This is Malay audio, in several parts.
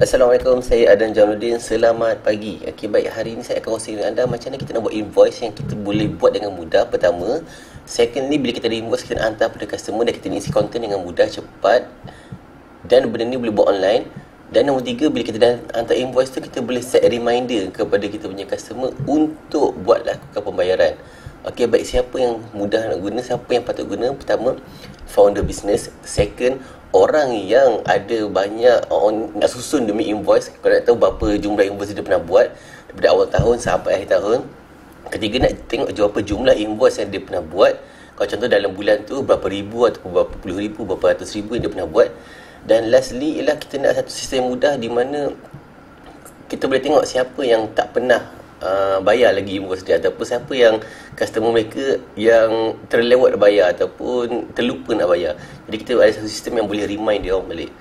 Assalamualaikum, saya Adan Jamaluddin. Selamat pagi. Okey, baik. Hari ini saya akan kongsi dengan anda macam mana kita nak buat invoice yang kita boleh buat dengan mudah. Pertama, secondly, bila kita ada invoice, kita nak hantar pada customer dan kita nak isi konten dengan mudah, cepat. Dan benda ni boleh buat online. Dan nombor tiga, bila kita dah hantar invoice tu, kita boleh set reminder kepada kita punya customer untuk buat lakukan pembayaran. Okey, baik. Siapa yang mudah nak guna, siapa yang patut guna? Pertama, founder business. Second, orang yang ada banyak orang nak susun demi invoice kalau nak tahu berapa jumlah invoice dia pernah buat daripada awal tahun sampai akhir tahun ketiga nak tengok berapa jumlah invoice yang dia pernah buat kalau contoh dalam bulan tu berapa ribu atau berapa puluh ribu berapa ratus ribu yang dia pernah buat dan lastly ialah kita nak satu sistem mudah di mana kita boleh tengok siapa yang tak pernah uh, bayar lagi invoice dia ataupun siapa yang customer mereka yang terlewat bayar ataupun terlupa nak bayar. Jadi kita ada satu sistem yang boleh remind dia orang balik.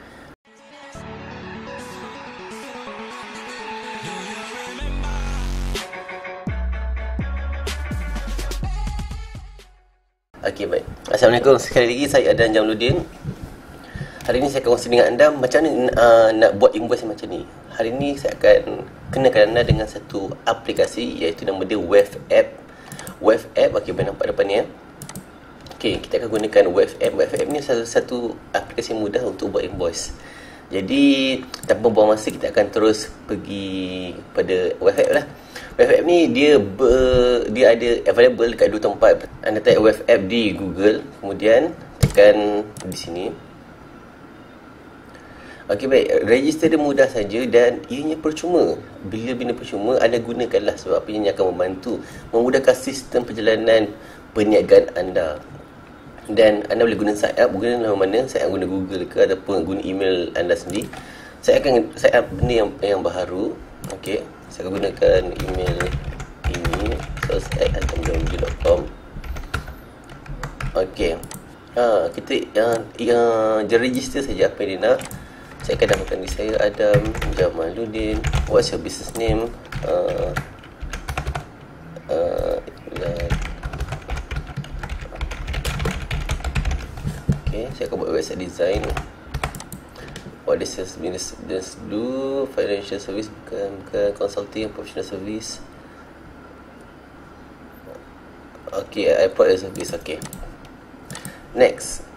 Okey baik. Assalamualaikum. Sekali lagi saya Adan Jamluddin. Hari ini saya akan kongsi dengan anda macam mana uh, nak buat invoice macam ni. Hari ini saya akan kenakan anda dengan satu aplikasi iaitu nama dia Wave App. Wave App, okey, boleh nampak depan ni ya. Okey, kita akan gunakan Wave App. Wave App ni satu, satu aplikasi mudah untuk buat invoice. Jadi, tanpa buang masa, kita akan terus pergi pada Wave App lah. Wave App ni dia ber, dia ada available dekat dua tempat. Anda type Wave App di Google, kemudian tekan di sini Okey baik, register dia mudah saja dan ianya percuma. Bila bina percuma, anda gunakanlah sebab ianya akan membantu memudahkan sistem perjalanan perniagaan anda. Dan anda boleh guna sign up, guna nama mana, saya guna Google ke ataupun guna email anda sendiri. Saya akan sign up benda yang, yang baru. Okey, saya akan gunakan email ini sales@adamjamji.com Okey. Ha, kita yang yang register saja apa yang dia nak saya akan namakan diri saya Adam Jamaluddin. What's your business name? Uh, uh, Okay, saya akan buat website design. What does this business, do? Financial service bukan, bukan. Consulting, professional service. Okay, I put a service, okay. Next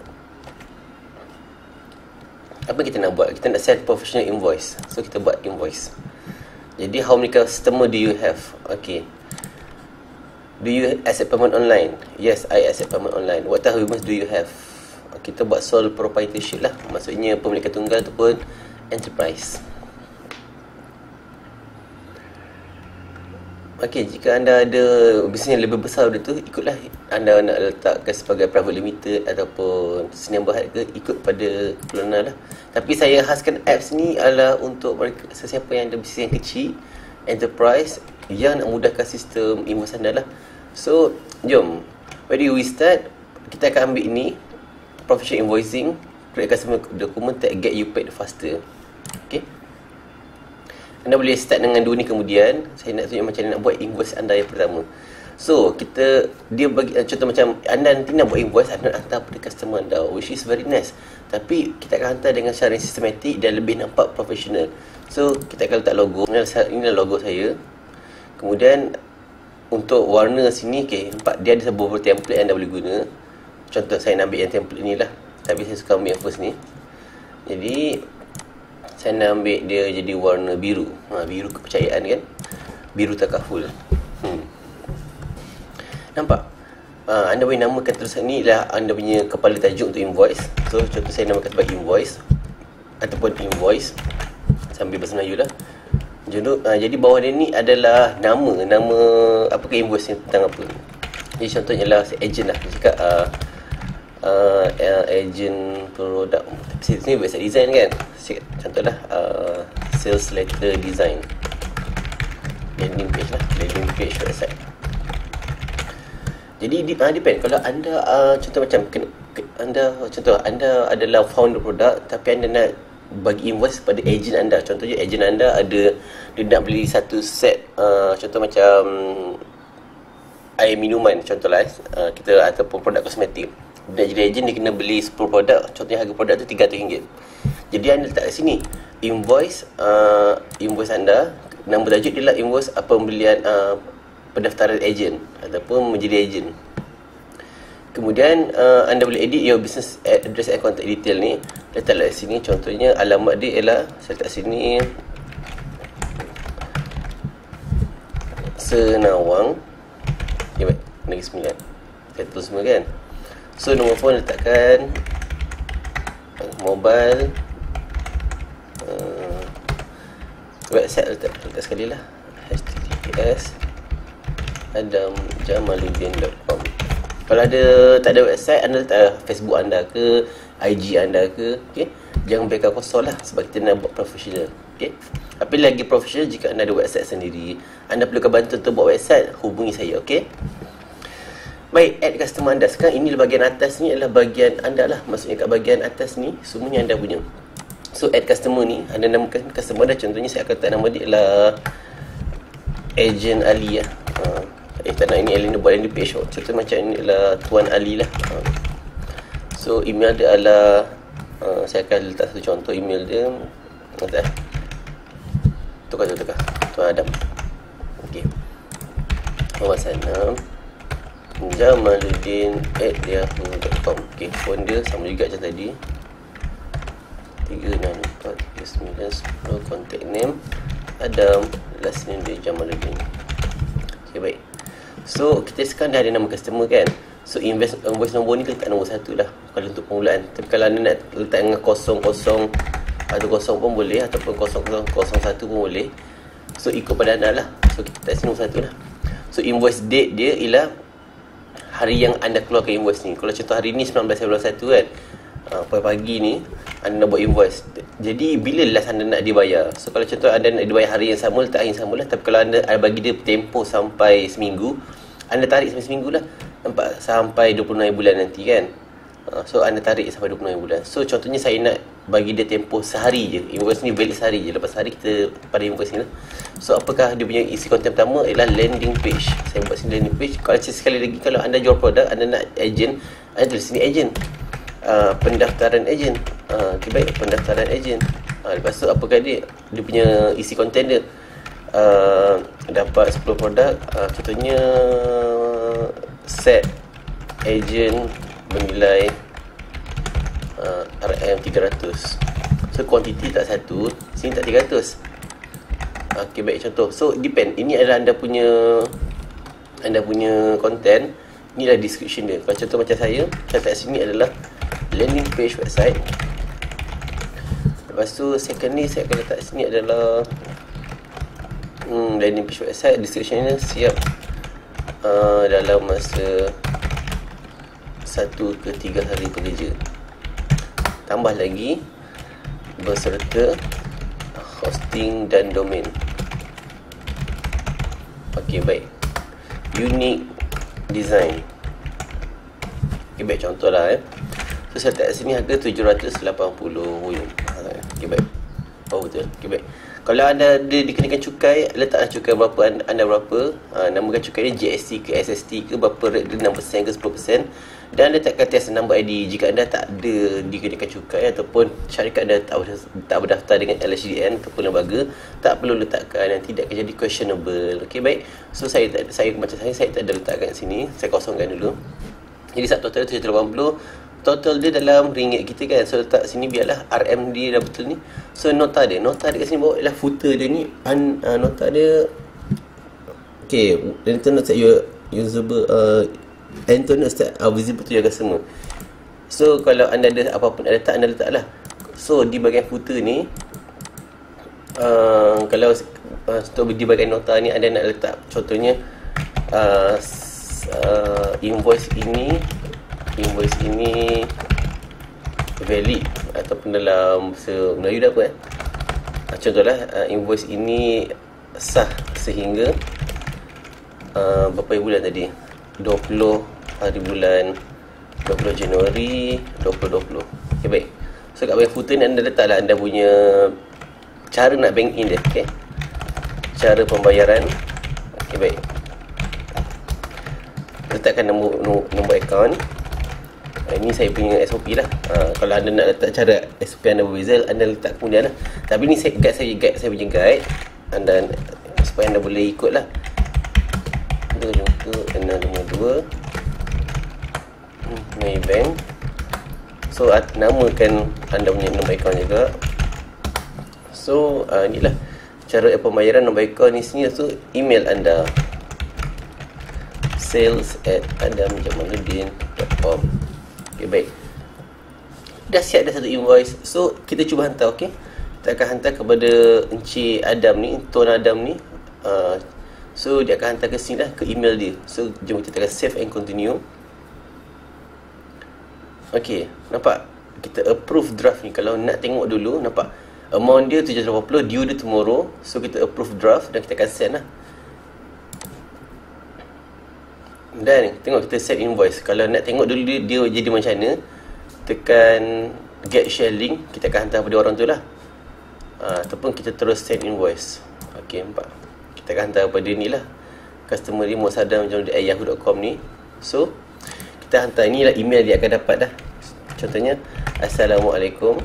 apa kita nak buat? Kita nak send professional invoice. So kita buat invoice. Jadi how many customer do you have? Okay. Do you accept payment online? Yes, I accept payment online. What type of agreements do you have? Kita buat sole proprietorship lah. Maksudnya pemilikan tunggal ataupun enterprise. Okey, jika anda ada bisnes yang lebih besar dari itu, ikutlah anda nak letakkan sebagai private limited ataupun senior berhad ke, ikut pada keluarga lah. Tapi saya khaskan apps ni adalah untuk mereka, sesiapa yang ada bisnes yang kecil, enterprise, yang nak mudahkan sistem invoice anda lah. So, jom. Where do we start? Kita akan ambil ni, professional invoicing, create customer document that get you paid faster. Okay. Anda boleh start dengan dua ni kemudian. Saya nak tunjuk macam mana nak buat invoice anda yang pertama. So, kita Dia bagi uh, Contoh macam Anda nanti nak buat invoice Anda nak hantar pada customer anda Which is very nice. Tapi kita akan hantar dengan cara sistematik Dan lebih nampak professional. So, kita akan letak logo. Ini adalah logo saya. Kemudian Untuk warna sini okay, Nampak dia ada sebuah template yang anda boleh guna. Contoh saya nak ambil yang template ni lah. Tapi saya suka ambil yang first ni. Jadi saya nak ambil dia jadi warna biru? Ha, biru kepercayaan kan? Biru takaful. Hmm. nampak? Ha, anda boleh namakan tulisan ni lah anda punya kepala tajuk untuk invoice. So contoh saya namakan sebagai invoice ataupun invoice. Sambil bahasa Melayu lah. Jadi, ha, jadi bawah dia ni adalah nama. Nama apa ke invoice ni tentang apa? Jadi contohnya lah agent lah. Dia cakap uh, uh, agent produk sini website design kan contohlah uh, sales letter design. Landing page lah. Landing page website. Jadi di uh, depend. Kalau anda uh, contoh macam kena, anda contoh anda adalah founder produk tapi anda nak bagi invoice pada agent anda. Contohnya agent anda ada dia nak beli satu set uh, contoh macam air minuman contohlah uh, kita ataupun produk kosmetik nak jadi agent dia kena beli 10 produk. Contohnya harga produk tu RM300 jadi anda letak kat sini invoice uh, invoice anda nama tajuk dia lah invoice uh, pembelian uh, pendaftaran agent ataupun menjadi agent. Kemudian uh, anda boleh edit your business address and contact detail ni. Letaklah kat sini contohnya alamat dia ialah saya letak sini Senawang. Okay baik. Negeri Sembilan. Saya tulis semua kan So nombor phone letakkan Mobile uh, Website letak, letak sekali lah HTTPS adamjamaluddin.com Kalau ada tak ada website Anda letak Facebook anda ke IG anda ke okay? Jangan biarkan kosong lah Sebab kita nak buat profesional okay? Tapi lagi profesional jika anda ada website sendiri Anda perlukan bantuan untuk buat website Hubungi saya, okay? Baik, add customer anda Sekarang. Ini bahagian atas ni adalah bahagian anda lah. Maksudnya kat bahagian atas ni Semuanya anda punya. So, add customer ni Anda namakan customer dah Contohnya saya akan letak nama dia adalah Agent Ali lah. Uh, Eh, tak nak ini Elena buat landing page oh. Contoh macam ini adalah Tuan Ali lah. Uh. So, email dia adalah uh, Saya akan letak satu contoh email dia. Nanti tukar tukar tukar. Tuan Adam. Okey. Muhammad Sanam Jamaluddin at yahoo.com Okey phone dia sama juga macam tadi. 364 3910 contact name Adam last name dia Jamaluddin. Okey baik. So kita sekarang dah ada nama customer kan? So invest invoice nombor ni letak nombor satu lah. Kalau untuk permulaan. Tapi kalau anda nak letak dengan kosong kosong atau kosong pun boleh. Ataupun kosong kosong satu pun boleh. So ikut pada anda lah. So kita tak sini satu lah. So invoice date dia ialah hari yang anda keluarkan invoice ni. Kalau contoh hari ni 19 Februari 1 kan uh, pagi ni anda nak buat invoice. Jadi bila last anda nak dibayar? So kalau contoh anda nak dibayar hari yang sama letak hari yang sama lah. Tapi kalau anda, anda bagi dia tempoh sampai seminggu anda tarik sampai seminggu lah. Nampak? Sampai 26 bulan nanti kan? Uh, so anda tarik sampai 26 bulan. So contohnya saya nak bagi dia tempoh sehari je. Invoice ni valid sehari je. Lepas sehari kita pada invoice ni. Lah so apakah dia punya isi konten pertama ialah landing page. Saya buat sini landing page. Kalau sekali lagi kalau anda jual produk anda nak agent anda tulis sini agent. Uh, pendaftaran agent. Uh, okay, baik. Pendaftaran agent. Uh, lepas tu apakah dia dia punya isi konten dia? Uh, dapat 10 produk. Uh, contohnya set agent menilai uh, RM300 so kuantiti tak satu sini tak 300 ok baik contoh. So depend. Ini adalah anda punya anda punya content. Ni adalah description dia. Kalau contoh macam saya catat sini adalah landing page website. Lepas tu second ni saya akan letak sini adalah hmm, landing page website. Description dia siap uh, dalam masa satu ke tiga hari bekerja tambah lagi beserta hosting dan domain. Ok baik. Unique design. Ok baik contoh lah eh. So saya letak sini harga 780 ok baik. Oh betul. Ok baik kalau anda ada dikenakan cukai letaklah cukai berapa anda, anda berapa. Uh, namakan cukai ni GST ke SST ke berapa rate dia 6% ke 10% dan anda takkan test number ID jika anda tak ada dikenakan cukai ataupun syarikat anda tak, tak berdaftar dengan LHDN ataupun lembaga tak perlu letakkan dan tidak akan jadi questionable. Ok baik. So saya saya macam saya saya tak ada letakkan sini. Saya kosongkan dulu. Jadi satu total 780 total dia dalam ringgit kita kan. So letak sini biarlah RM dia dah betul ni so nota dia. Nota dia kat sini bawah ialah footer dia ni. Un, uh, nota dia Okay, dan itu nak saya usable uh, antenna start are visible to your customer. So kalau anda ada apa-apa nak letak anda letak lah so di bahagian footer ni uh, kalau uh, di bahagian nota ni anda nak letak contohnya uh, uh, invoice ini invoice ini valid ataupun dalam bahasa Melayu dah apa eh? Uh, contohlah uh, invoice ini sah sehingga uh, berapa bulan tadi? 20 hari bulan 20 Januari 2020 ok baik. So kat bahagian footer ni anda letaklah anda punya cara nak bank in dia ok cara pembayaran. Ok baik. Letakkan nombor, nombor, nombor account Ini saya punya SOP lah. Uh, Kalau anda nak letak cara SOP anda berbeza Anda letak kemudian lah. Tapi ni saya, guide saya guide saya punya guide. Anda Supaya anda boleh ikut lah. Dua jumpa Enam lima dua. Hmm, Maybank So namakan anda punya nombor akaun juga. So uh, inilah Cara pembayaran nombor akaun ni sini tu Email anda. Sales at adamjamaluddin.com Okay, baik. Dah siap dah satu invoice. So, kita cuba hantar, okay? Kita akan hantar kepada Encik Adam ni Tuan Adam ni. Uh, So, dia akan hantar ke sini lah Ke email dia. So, jom kita tekan save and continue. Okay, nampak? Kita approve draft ni. Kalau nak tengok dulu, nampak? Amount dia 780 Due dia tomorrow. So, kita approve draft Dan kita akan send lah Dan tengok kita set invoice. Kalau nak tengok dulu dia, dia jadi macam mana Tekan get share link Kita akan hantar pada orang tu lah. Ha, Ataupun kita terus set invoice. Ok nampak? Kita akan hantar pada ni lah. Customer remote sadam macam di yahoo.com ni. So Kita hantar ni lah email dia akan dapat dah. Contohnya Assalamualaikum.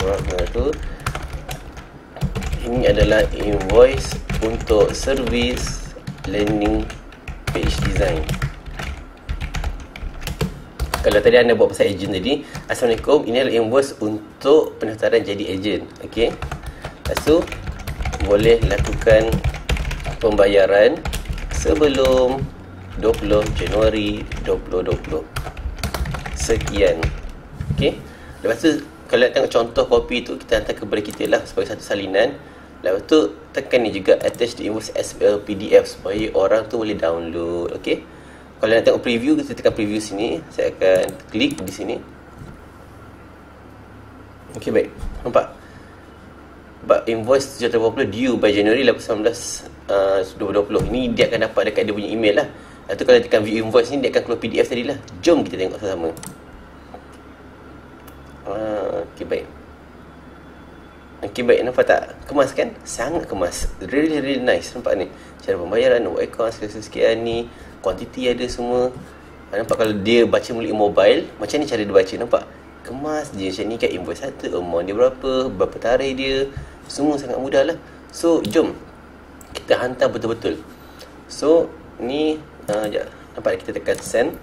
Warahmatullahi Ini adalah invoice Untuk servis Learning page design. Kalau tadi anda buat pasal agent tadi Assalamualaikum ini adalah invoice untuk pendaftaran jadi agent ok lepas tu boleh lakukan pembayaran sebelum 20 Januari 2020 sekian ok lepas tu kalau tengok contoh kopi tu kita hantar kepada kita lah sebagai satu salinan Lepas tu tekan ni juga attach the invoice as a PDF supaya orang tu boleh download. Okey. Kalau nak tengok preview kita tekan preview sini. Saya akan klik di sini. Okey baik. Nampak? But invoice 780 due by January 19 uh, 2020. Ini dia akan dapat dekat dia punya email lah. Lepas tu kalau tekan view invoice ni dia akan keluar PDF tadi lah. Jom kita tengok sama-sama. Uh, Okey baik. Okay baik. Nampak tak? Kemas kan? Sangat kemas. Really really nice. Nampak ni? Cara pembayaran Nombor account Sekian-sekian ni. Quantity ada semua. Ah, Nampak kalau dia baca melalui mobile Macam ni cara dia baca Nampak? Kemas je. Macam ni kan Invoice satu Amount dia berapa Berapa tarikh dia. Semua sangat mudah lah. So jom. Kita hantar betul-betul. So Ni uh, Nampak kita tekan send.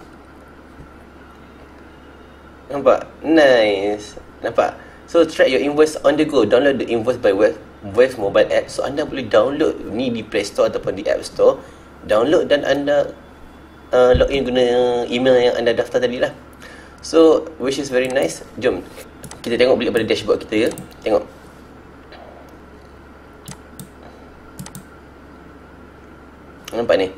Nampak? Nice. Nampak So track your invoice on the go. Download the invoice by web, Wave mobile app. So anda boleh download ni di Play Store ataupun di App Store. Download dan anda uh, login guna email yang anda daftar tadi lah. So which is very nice. Jom kita tengok balik pada dashboard kita ya. Tengok. Nampak ni.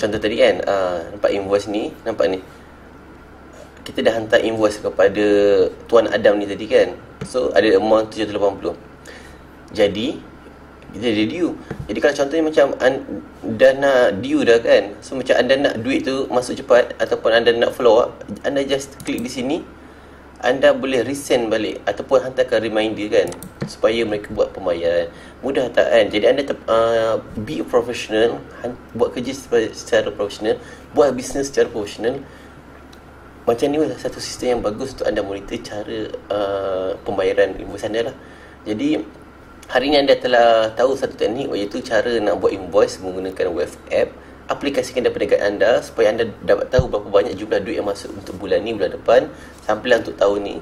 Contoh tadi kan, uh, nampak invoice ni, nampak ni kita dah hantar invoice kepada Tuan Adam ni tadi kan? So ada amount 780 Jadi Kita ada due. Jadi kalau contohnya macam Anda nak due dah kan? So macam anda nak duit tu masuk cepat Ataupun anda nak follow up Anda just klik di sini Anda boleh resend balik Ataupun hantarkan reminder kan? Supaya mereka buat pembayaran. Mudah tak kan? Jadi anda uh, Be professional Buat kerja secara profesional Buat bisnes secara profesional macam ni satu sistem yang bagus untuk anda monitor cara uh, pembayaran invoice anda lah. Jadi hari ini anda telah tahu satu teknik iaitu cara nak buat invoice menggunakan web app. Aplikasikan daripada guide anda supaya anda dapat tahu berapa banyak jumlah duit yang masuk untuk bulan ni, bulan depan, sampailah untuk tahun ni.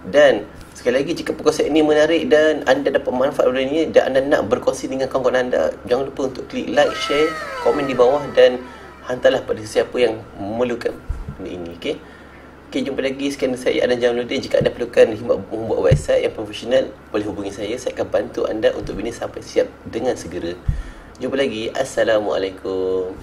Dan sekali lagi jika perkongsian ini menarik dan anda dapat manfaat dari ini dan anda nak berkongsi dengan kawan-kawan anda, jangan lupa untuk klik like, share, komen di bawah dan hantarlah pada siapa yang memerlukan benda ini. Okay? Okay, jumpa lagi sekian saya Adam Jamaluddin. Jika anda perlukan khidmat membuat website yang profesional, boleh hubungi saya. Saya akan bantu anda untuk bina sampai siap dengan segera. Jumpa lagi. Assalamualaikum.